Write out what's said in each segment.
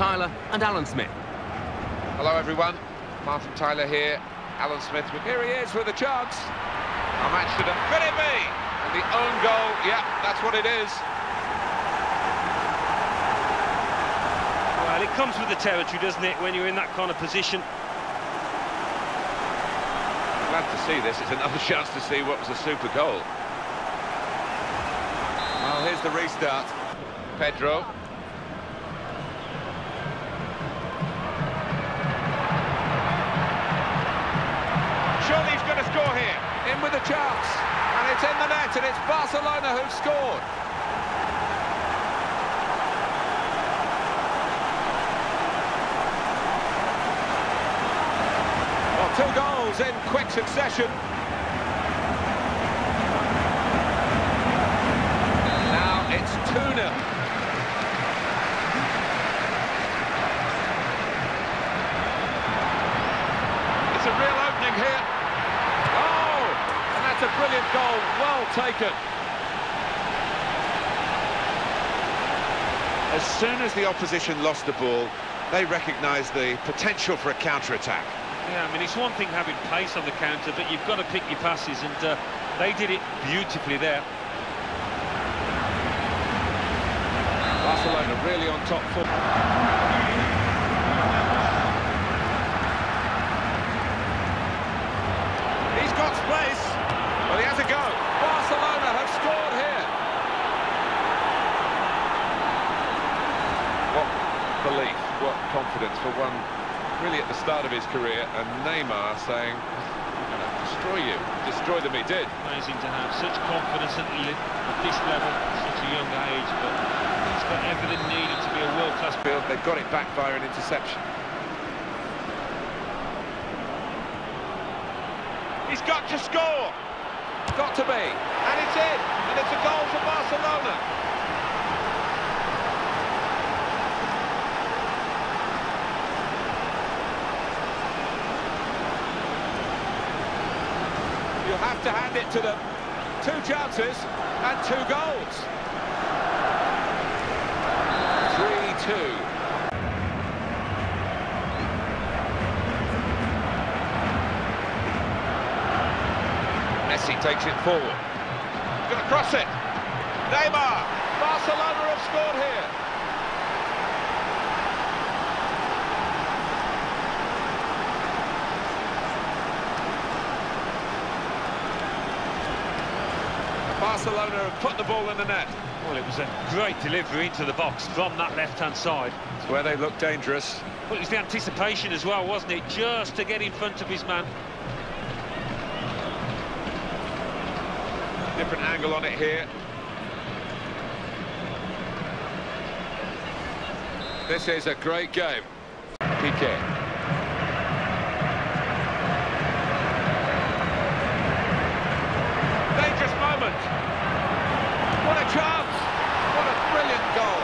Tyler and Alan Smith. Hello, everyone. Martin Tyler here. Alan Smith. Here he is with a chance. A match to the... Could it be? And the own goal, yeah, that's what it is. Well, it comes with the territory, doesn't it, when you're in that kind of position? Glad to see this. It's another chance to see what was a super goal. Well, here's the restart. Pedro. Chance. And it's in the net, and it's Barcelona who've scored. Well, two goals in quick succession. Now it's 2-0. It's a real opening here. Oh, and that's a brilliant goal, well taken. As soon as the opposition lost the ball, they recognised the potential for a counter-attack. Yeah, I mean, it's one thing having pace on the counter, but you've got to pick your passes, and uh, they did it beautifully there. Barcelona really on top foot. He's got space. Well, he has a go. Barcelona have scored here. What belief, what confidence for one really at the start of his career, and Neymar saying, I'm going to destroy you. Destroy them he did. Amazing to have such confidence at, at this level, at such a young age, but he's got everything needed to be a world-class Field, They've got it back via an interception. He's got to score. Got to be. And it's in. And it's a goal for Barcelona. You have to hand it to them. Two chances and two goals. 3-2. Messi takes it forward. He's going to cross it. Neymar. Barcelona have scored here. Barcelona have put the ball in the net. Well, it was a great delivery into the box from that left-hand side. It's where they look dangerous. Well, it was the anticipation as well, wasn't it? Just to get in front of his man. Different angle on it here. This is a great game. Piqué. Dangerous moment. What a chance. What a brilliant goal.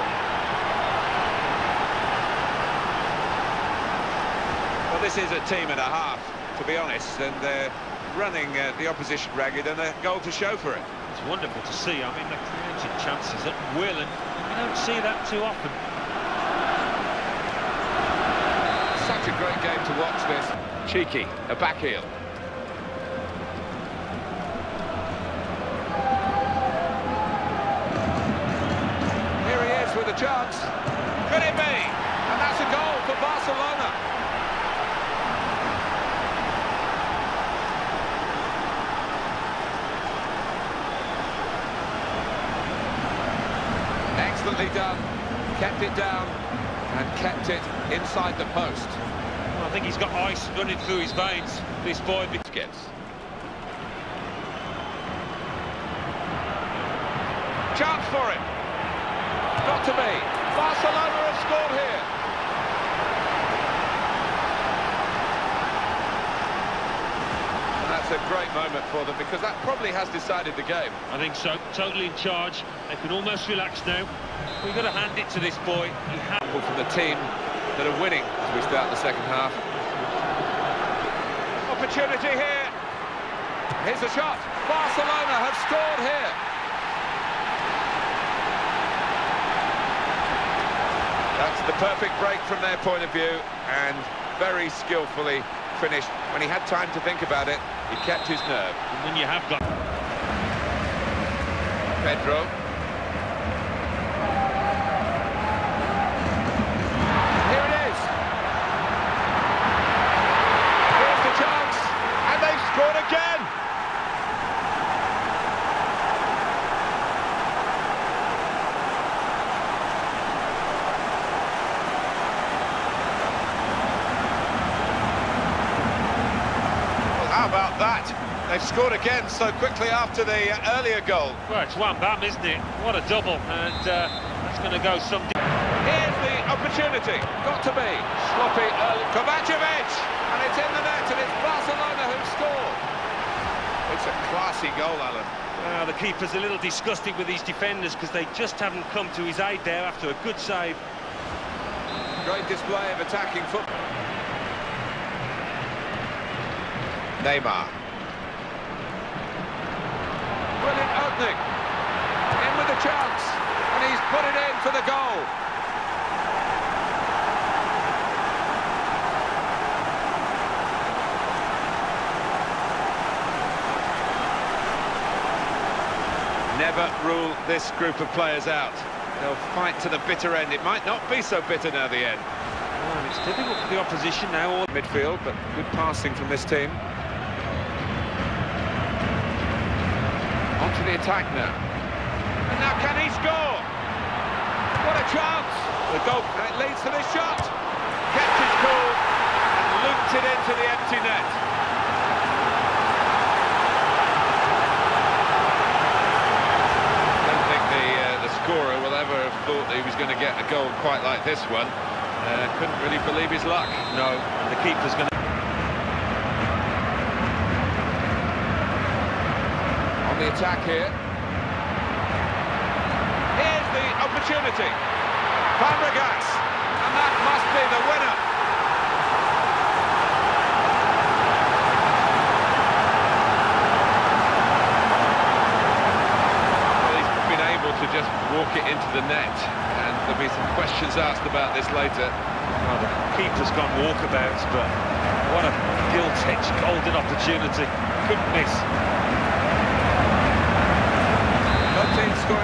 Well, this is a team and a half, to be honest, and they're running uh, the opposition ragged and a goal to show for it. It's wonderful to see. I mean, they're creating chances at will, and you don't see that too often. Such a great game to watch this. Cheeky, a back heel. Here he is with a chance. Could it be? And that's a goal for Barcelona. Done. Kept it down and kept it inside the post. Well, I think he's got ice running through his veins, this boy. Gets. Chance for it. Got to be. Barcelona have scored here. And that's a great moment for them because that probably has decided the game. I think so. Totally in charge. They can almost relax now. We've got to hand it to this boy. He has From the team that are winning as we start the second half. Opportunity here. Here's a shot. Barcelona have scored here. That's the perfect break from their point of view, and very skillfully finished. When he had time to think about it, he kept his nerve. And when you have got... Pedro. Here it is. Here's the chance, and they've scored again. Well, how about that? They've scored again so quickly after the uh, earlier goal. Well, it's one bam, isn't it? What a double, and uh, that's going to go some... Here's the opportunity. Got to be. Sloppy early. Kovacevic! And it's in the net, and it's Barcelona who scored. It's a classy goal, Alan. Uh, the keeper's a little disgusted with these defenders because they just haven't come to his aid there after a good save. Great display of attacking football. Neymar. Brilliant opening. In with a chance. And he's put it in for the goal. Never rule this group of players out. They'll fight to the bitter end. It might not be so bitter now, the end. Oh, it's difficult for the opposition now. All Midfield, but good passing from this team. Onto the attack now. And now can he score? What a chance! The goal, and it leads to this shot. Kept his cool and looped it into the empty net. I don't think the, uh, the scorer will ever have thought that he was going to get a goal quite like this one. Uh, couldn't really believe his luck. no, and the keeper's going to... on the attack here. Here's the opportunity. Fabregas, and that must be the winner. Well, he's been able to just walk it into the net, and there'll be some questions asked about this later. Well, the keeper's gone walkabouts, but what a gilt-edged golden opportunity. Couldn't miss. No team scoring.